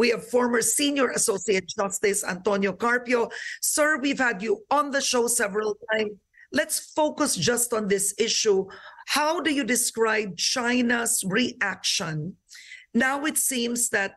We have former Senior Associate Justice Antonio Carpio. Sir, we've had you on the show several times. Let's focus just on this issue. How do you describe China's reaction? Now it seems that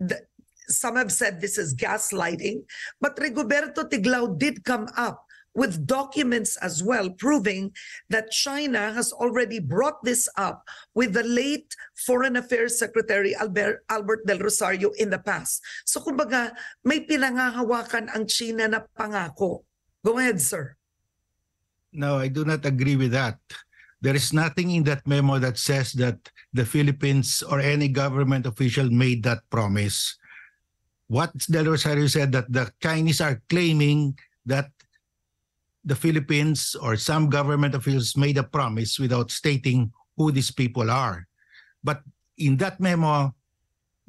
the, some have said this is gaslighting, but Rigoberto Tiglao did come up with documents as well proving that China has already brought this up with the late Foreign Affairs Secretary Albert, Albert Del Rosario in the past. So kumbaga, may pinangahawakan ang China na pangako. Go ahead, sir. No, I do not agree with that. There is nothing in that memo that says that the Philippines or any government official made that promise. What Del Rosario said that the Chinese are claiming that the Philippines or some government officials made a promise without stating who these people are. But in that memo,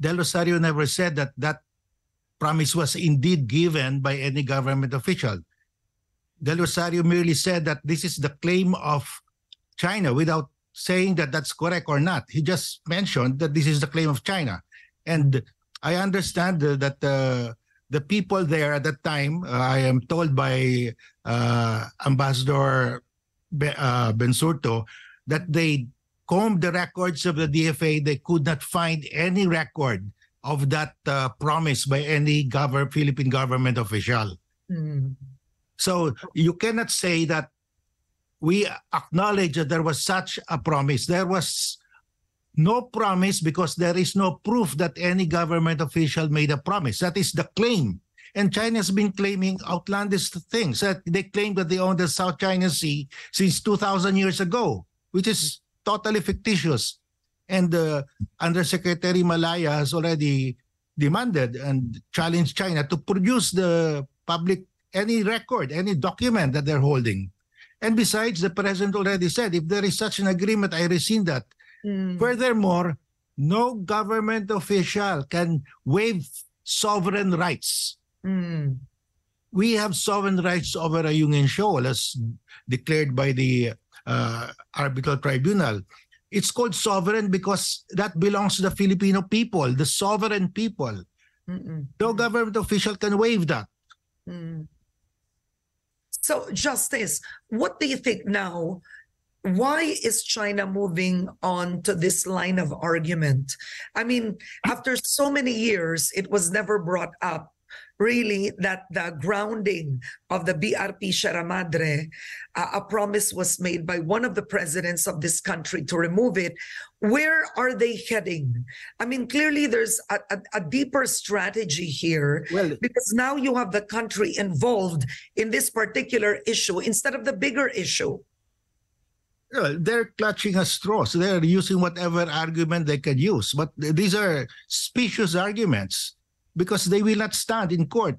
Del Rosario never said that that promise was indeed given by any government official. Del Rosario merely said that this is the claim of China without saying that that's correct or not. He just mentioned that this is the claim of China. And I understand that uh, the people there at that time, uh, I am told by uh, Ambassador Be- uh, Bensurto, that they combed the records of the DFA. They could not find any record of that uh, promise by any govern- Philippine government official. Mm. So you cannot say that we acknowledge that there was such a promise. There was no promise because there is no proof that any government official made a promise. That is the claim. And China has been claiming outlandish things. That they claim that they own the South China Sea since 2,000 years ago, which is totally fictitious. And uh, Undersecretary Malaya has already demanded and challenged China to produce the public any record, any document that they're holding. And besides, the president already said, if there is such an agreement, I rescind that. Mm. Furthermore, no government official can waive sovereign rights. Mm. We have sovereign rights over Ayungin Shoal as declared by the uh, arbitral tribunal. It's called sovereign because that belongs to the Filipino people, the sovereign people. Mm-mm. No government official can waive that. Mm. So, Justice, what do you think now? Why is China moving on to this line of argument? I mean, after so many years, it was never brought up really that the grounding of the BRP Sierra Madre, uh, a promise was made by one of the presidents of this country to remove it. Where are they heading? I mean, clearly there's a, a, a deeper strategy here Well, because now you have the country involved in this particular issue instead of the bigger issue. They're clutching at straws. They're using whatever argument they can use. But these are specious arguments because they will not stand in court.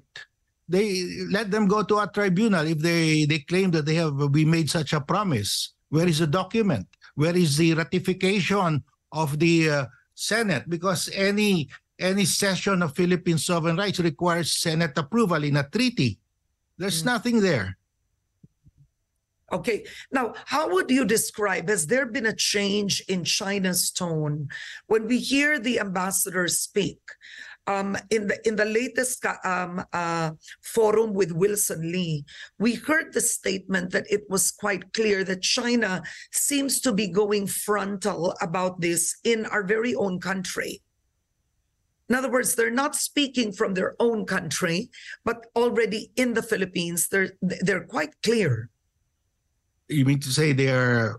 They let them go to a tribunal if they, they claim that they have we made such a promise. Where is the document? Where is the ratification of the uh, Senate? Because any any cession of Philippine sovereign rights requires Senate approval in a treaty. There's Mm. nothing there. Okay. Now, how would you describe? Has there been a change in China's tone when we hear the ambassador speak? Um, in the in the latest um, uh, forum with Wilson Lee, we heard the statement that it was quite clear that China seems to be going frontal about this in our very own country. In other words, they're not speaking from their own country, but already in the Philippines, they're they're quite clear. You mean to say they're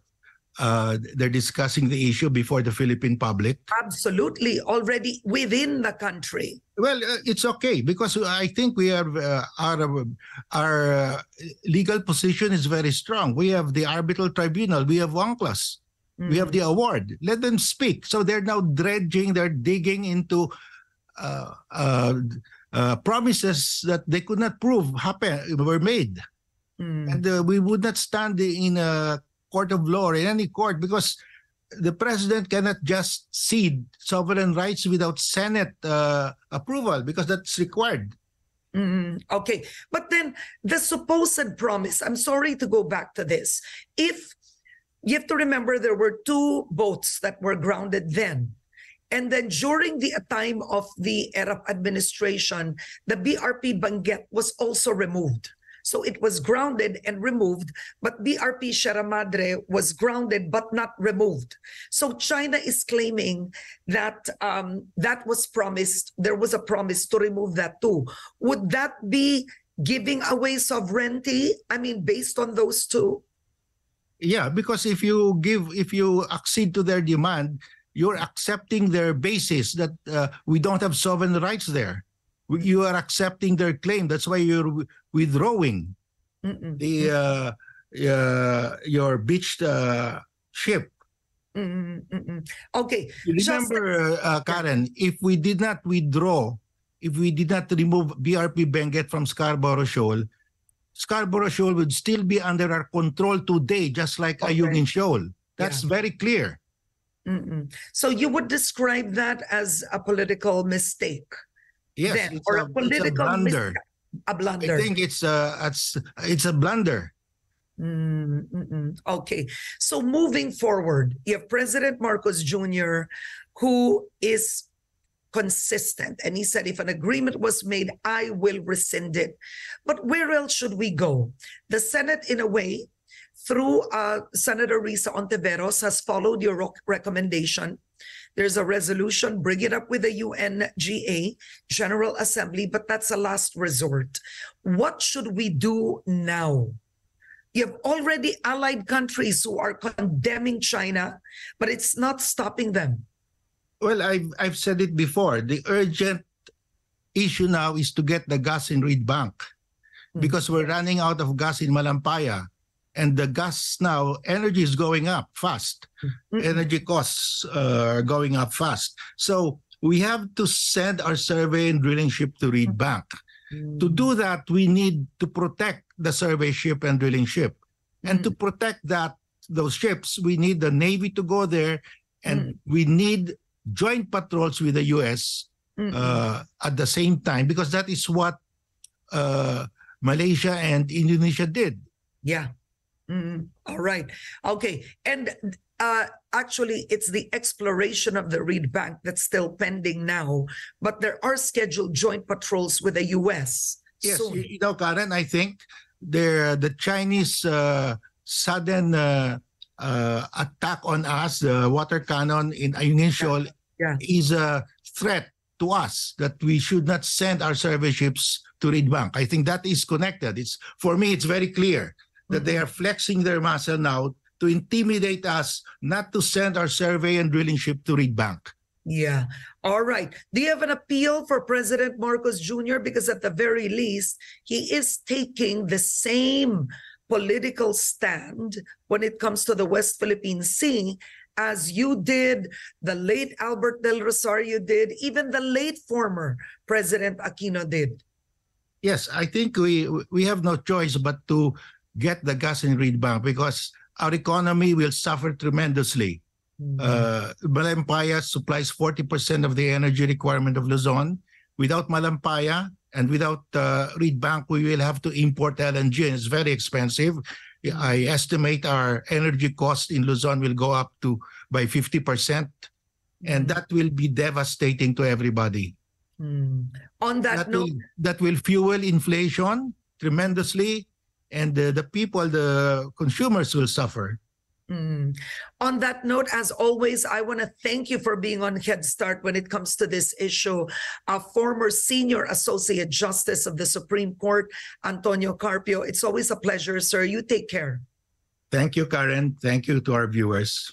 uh, they're discussing the issue before the Philippine public? Absolutely, already within the country. Well, uh, it's okay because I think we are uh, our our uh, legal position is very strong. We have the arbitral tribunal. We have UNCLOS. We have the award. Let them speak. So they're now dredging. They're digging into uh, uh, uh, promises that they could not prove happen were made, Mm. and uh, we would not stand in a court of law or in any court because the president cannot just cede sovereign rights without Senate uh, approval because that's required. Mm, okay. But then the supposed promise, I'm sorry to go back to this. If you have to remember there were two boats that were grounded then. And then during the time of the Erap administration, the BRP Benguet was also removed. So it was grounded and removed, but BRP Sierra Madre was grounded but not removed. So China is claiming that um, that was promised. There was a promise to remove that too. Would that be giving away sovereignty? I mean, based on those two? Yeah, because if you give, if you accede to their demand, you're accepting their basis that uh, we don't have sovereign rights there. You are accepting their claim. That's why you're withdrawing Mm-mm. the uh, uh, your beached uh, ship. Mm-mm. Okay, You Just- Remember, uh, Karen, if we did not withdraw, if we did not remove BRP Benguet from Scarborough Shoal, Scarborough Shoal would still be under our control today, just like Okay. Ayungin Shoal. That's very clear. Mm-mm. so you would describe that as a political mistake, Yes, then, or a, a it's a blunder. a I blunder. think it's a it's it's a blunder. Mm, mm-mm. Okay, so moving forward, you have President Marcos Jr., who is consistent, and he said, if an agreement was made, I will rescind it. But where else should we go? The Senate, in a way, through uh, Senator Risa Hontiveros, has followed your rec- recommendation. There's a resolution, bring it up with the UNGA General Assembly, but that's a last resort. What should we do now? You have already allied countries who are condemning China, but it's not stopping them. Well, I've I've said it before. The urgent issue now is to get the gas in Reed Bank Mm. because we're running out of gas in Malampaya. And the gas now, energy is going up fast. Mm-mm. Energy costs uh, are going up fast. So we have to send our survey and drilling ship to Reed Bank. To do that, we need to protect the survey ship and drilling ship. And to protect that those ships, we need the Navy to go there and we need joint patrols with the US Mm-mm. uh, at the same time because that is what uh, Malaysia and Indonesia did. Yeah. Mm, all right. Okay. And uh, actually, it's the exploration of the Reed Bank that's still pending now, but there are scheduled joint patrols with the U.S. Yes, you, know, Karen, I think there the Chinese uh, sudden uh, uh, attack on us, the water cannon in Ayungin Shoal, Yeah. is a threat to us that we should not send our survey ships to Reed Bank. I think that is connected. It's for me, it's very clear that they are flexing their muscle now to intimidate us not to send our survey and drilling ship to Reed Bank. Yeah. All right. Do you have an appeal for President Marcos Jr.? Because at the very least, he is taking the same political stand when it comes to the West Philippine Sea as you did, the late Albert Del Rosario did, even the late former President Aquino did. Yes, I think we we have no choice but to get the gas in Reed Bank because our economy will suffer tremendously. Uh, Malampaya supplies 40% of the energy requirement of Luzon. Without Malampaya and without uh, Reed Bank, we will have to import LNG and it's very expensive. I estimate our energy cost in Luzon will go up to by 50%, and that will be devastating to everybody. Mm. On that, that note, will that will fuel inflation tremendously and the, the people the consumers will suffer Mm. On that note, as always, I want to thank you for being on Headstart when it comes to this issue. A former senior associate justice of the Supreme Court, Antonio Carpio. It's always a pleasure, sir. You take care. thank you karen thank you to our viewers